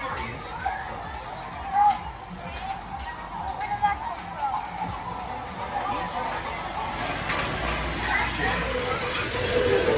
Experience excellence. Where